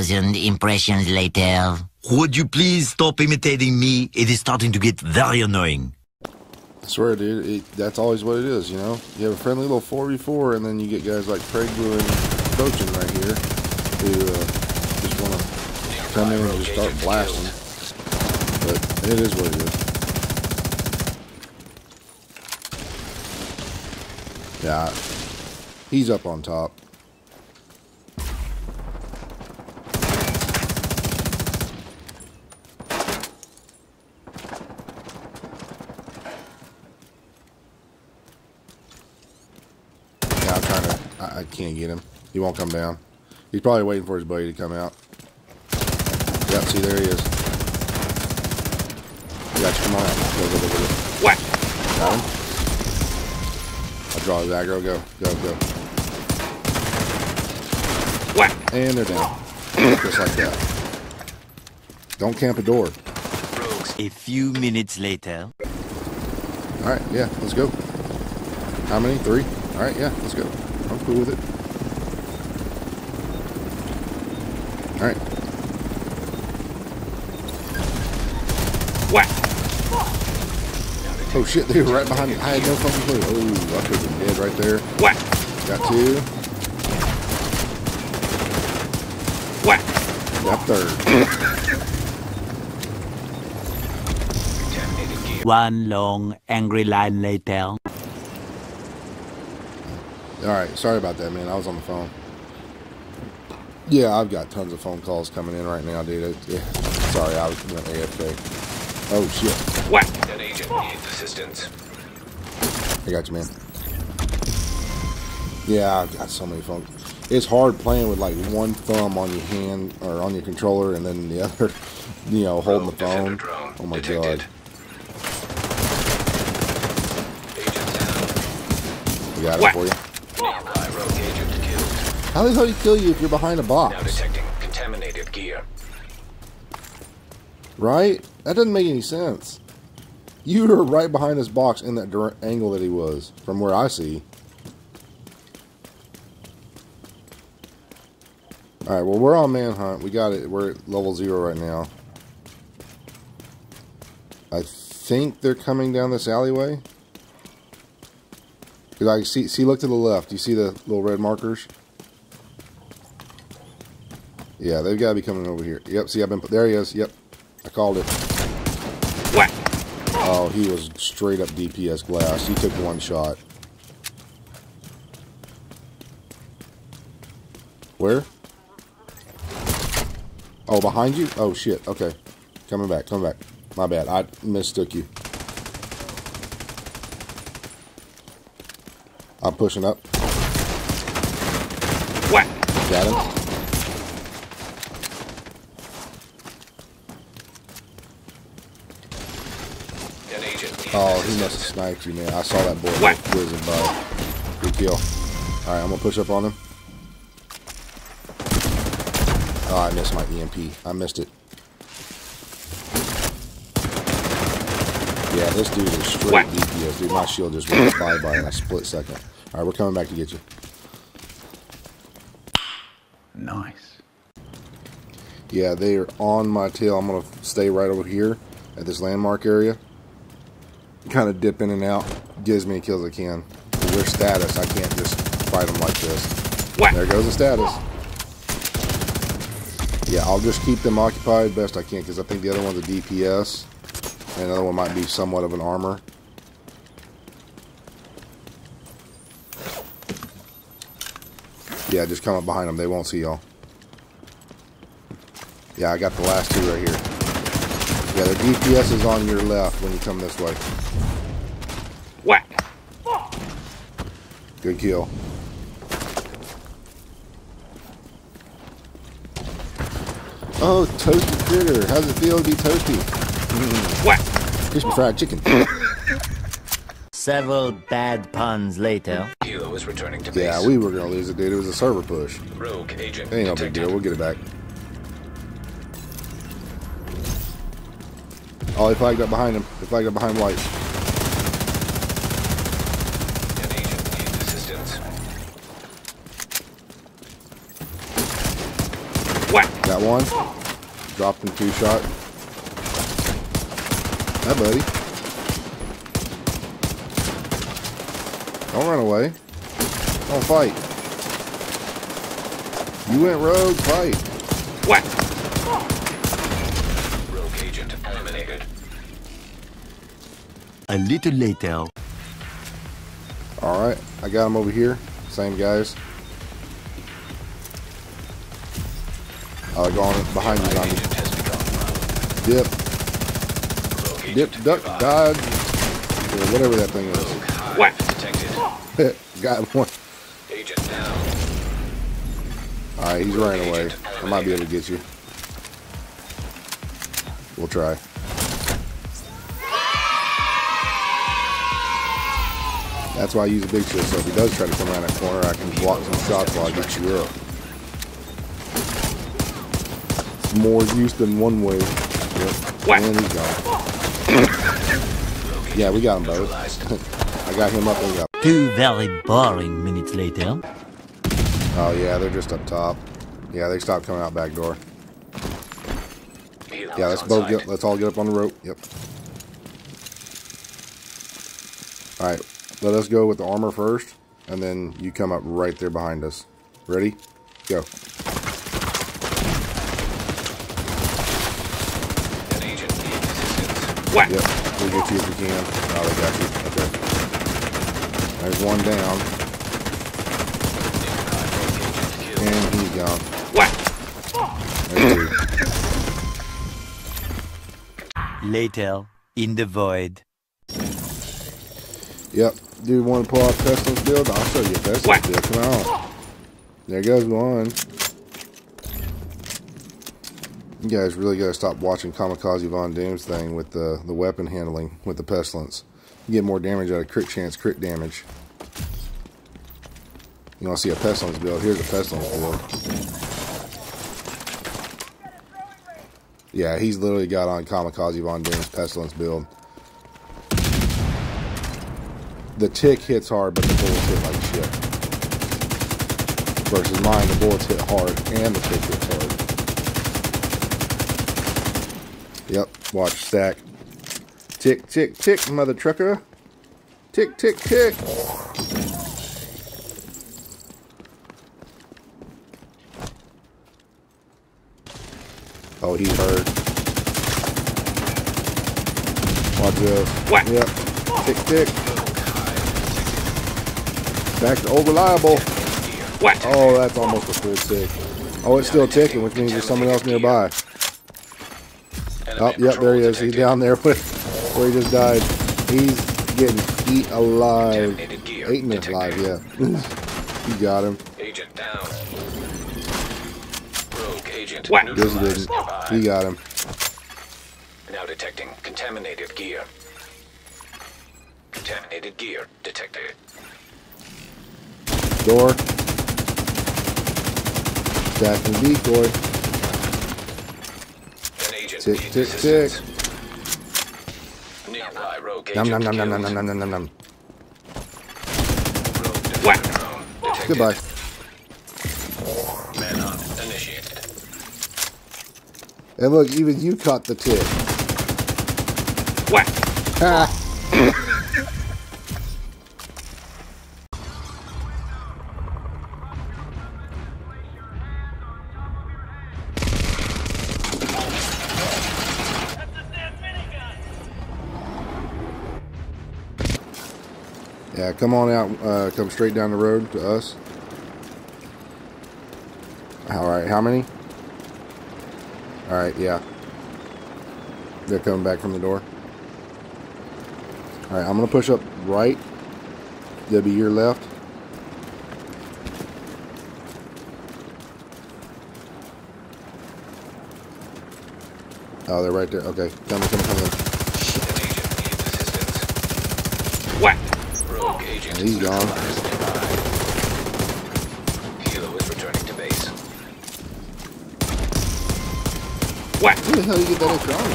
30,000 impressions later. Would you please stop imitating me? It is starting to get very annoying. I swear, dude, it, that's always what it is, you know? You have a friendly little 4v4, and then you get guys like Craig Blue and Bochin right here who uh, just want to come in and just start blasting. But it is what it is. Yeah, he's up on top. Yeah, I'm trying to. I, I can't get him. He won't come down. He's probably waiting for his buddy to come out. Yep, see, there he is. Gotcha, come on out. Go, go, go, go, go. What? Got him. I'll draw his aggro. Go, go, go. What? And they're down. Just like that. Don't camp a door. A few minutes later. Alright, yeah, let's go. How many? Three? Alright, yeah, let's go. I'm cool with it. Alright. What? Oh shit, they were right behind me. I had no fucking clue. Oh, I could have been dead right there. Whack! Got two. Whack! Got third. One long angry line later. Alright, sorry about that, man. I was on the phone. Yeah, I've got tons of phone calls coming in right now, dude. It- yeah. Sorry, I was went AFK. Oh shit. What? An agent needs assistance. I got you, man. Yeah, I've got so many phones. It's hard playing with like one thumb on your hand or on your controller and then the other, you know, holding the phone. Oh my god. We got it for you. Nearby rogue agent killed. How the hell do you kill you if you're behind a Now box? detecting contaminated gear. Right? That doesn't make any sense. You were right behind this box in that angle that he was, from where I see. Alright, well, we're on Manhunt. We got it. We're at level zero right now. I think they're coming down this alleyway. I see, see, look to the left. You see the little red markers? Yeah, they've got to be coming over here. Yep, see, I've been, there he is. Yep, I called it. What? Oh, he was straight up DPS glass. He took one shot. Where? Oh, behind you? Oh, shit. Okay. Coming back, coming back. My bad. I mistook you. I'm pushing up. What? Got him. An agent needs Oh, he must have sniped you, man. I saw that boy whizzing by. Good kill. Alright, I'm gonna push up on him. Oh, I missed my EMP. I missed it. Yeah, this dude is straight DPS. Dude, my shield just went bye-bye in a split second. Alright, we're coming back to get you. Nice. Yeah, they are on my tail. I'm gonna stay right over here at this landmark area. Kind of dip in and out, get as many kills as I can. With their status, I can't just fight them like this. What? There goes the status. Yeah, I'll just keep them occupied best I can because I think the other one's a DPS, and another one might be somewhat of an armor. Yeah, just come up behind them. They won't see y'all. Yeah, I got the last two right here. Yeah, the DPS is on your left when you come this way. What? Good kill. Oh, toasted critter. How's it feel to be toasty? Mm-hmm. What? Crispy fried chicken. Several bad puns later. Kilo returning to base. yeah, we were gonna lose it, dude. It was a server push. Rogue agent Ain't no big deal. We'll get it back. Oh, they flagged up behind him. They flagged up behind white. An agent needs assistance. Got one. Dropped him two shot. Hi, buddy. Don't run away. Don't fight. You went rogue, fight. Whack! Rogue agent eliminated. A little later. Alright, I got him over here. Same guys. I'll go on behind you, zombie. Agent Dip, dip, duck, nearby. dodge, or whatever that thing is. hive Whack. detected. is. got one. Agent down. Alright, he's running away. I might be able to get you. We'll try. That's why I use a big shield, so if he does try to come around that corner, I can block some shots while I get you up. It's more use than one way. Yep. What? And he's gone. yeah, we got him both. I got him up and got. Two very boring minutes later. Oh yeah, they're just up top. Yeah, they stopped coming out back door. Yeah, let's both get. Let's all get up on the rope. Yep. All right, let us go with the armor first, and then you come up right there behind us. Ready? Go. An agent needs assistance. Whack! Yep. We'll get you if we can. Oh, they got you. Okay. There's one down, Rogue agent killed. and he's gone. Whack! There's. Later, in the void. Yep. Do you want to pull out Pestilence build? I'll show you a Pestilence What? build. Come on. There goes one. You guys really got to stop watching Kamikaze Von Doom's thing with the, the weapon handling with the Pestilence. Get more damage out of crit chance, crit damage. You want to see a Pestilence build? Here's a Pestilence build. Yeah, he's literally got on Kamikaze Von Doom's Pestilence build. The tick hits hard, but the bullets hit like shit. Versus mine, the bullets hit hard and the tick hits hard. Yep, watch stack. Tick, tick, tick, mother trucker. Tick, tick, tick. Oh, he heard. Watch this. Whack. Yep. Tick, tick. Back to old reliable. Whack! Oh, that's almost a full tick. Oh, it's still ticking, which means there's someone else nearby. Oh, yep, there he is. He's down there where, where he just died. He's getting eat alive. Contaminated gear Eaten alive, yeah. you got him. Agent down. Rogue agent Whack. This neutralized didn't. nearby. You got him. Now detecting contaminated gear. Contaminated gear detected. Door. Stacking decoy. An Tick, needs tick, tick. Assistance. Nearby rogue Nom agent nom nom nom nom nom nom nom nom. Rogue defender Whack. drone. Goodbye. Manhunt initiated. And look, even you caught the tick. Whack! Ha! Yeah, come on out. Uh, come straight down the road to us. All right, how many? All right, yeah. They're coming back from the door. All right, I'm gonna push up right. That'll be your left. Oh, they're right there. Okay, come, come, come, come. An agent needs assistance. Whack! Rogue agent He's gone. neutralized nearby. Hilo is returning to base. Whack! Where the hell did you get that extra armor?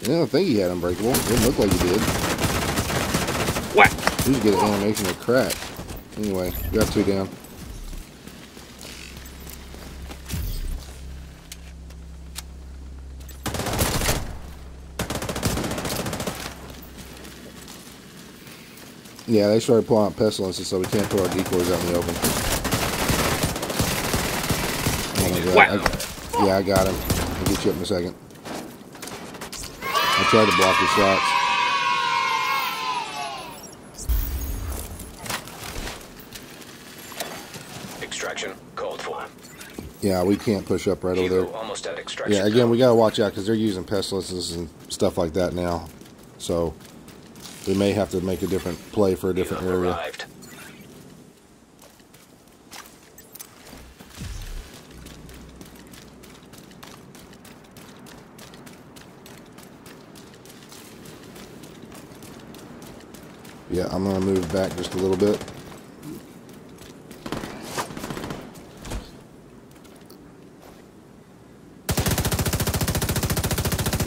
I don't think he had unbreakable. It didn't look like he did. What? You just get an animation of crack. Anyway, got two down. Yeah, they started pulling out pestilences, so we can't put our decoys out in the open. Oh my God. I- yeah, I got him. I'll get you up in a second. I tried to block his shots. Extraction called for. Yeah, we can't push up right over there. almost at extraction. Yeah, again, we gotta watch out because they're using pestilences and stuff like that now. So we may have to make a different play for a different area. arrived. Yeah, I'm gonna move back just a little bit.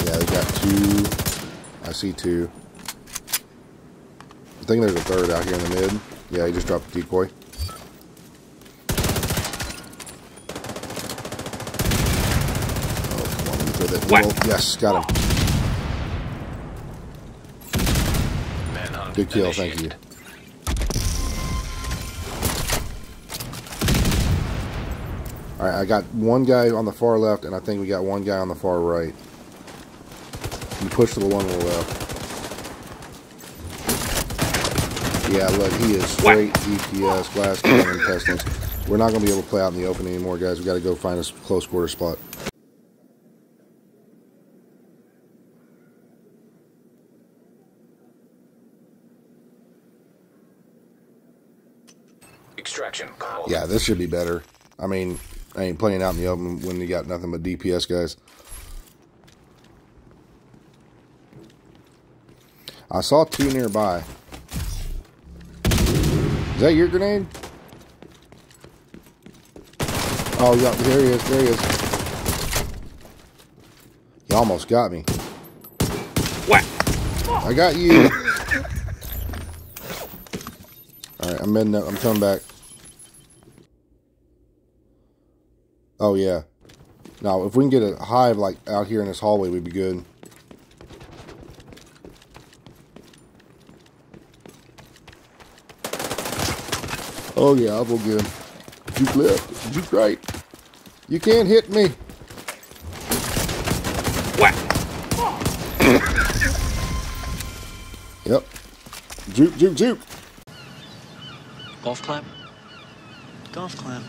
Yeah, they got two. I see two. I think there's a third out here in the mid. Yeah, he just dropped a decoy. Oh, come on, let me that. Yes, got him. Manhunt Good kill, thank you. All right, I got one guy on the far left, and I think we got one guy on the far right. You push to the one on the left. Yeah, look, he is straight DPS, glass cannon, pestilence. We're not going to be able to play out in the open anymore, guys. we got to go find a close quarter spot. Extraction called. Yeah, this should be better. I mean, I ain't playing out in the open when you got nothing but DPS guys. I saw two nearby. Is that your grenade? Oh, yeah, there he is. There he is. He almost got me. Whack. I got you. All right, I'm in. I'm coming back. Oh yeah. Now, if we can get a hive like out here in this hallway, we'd be good. Oh yeah, I'll go good. Juke left, juke right. You can't hit me. Whack. Yep. Juke, juke, juke. Golf clap? Golf clap.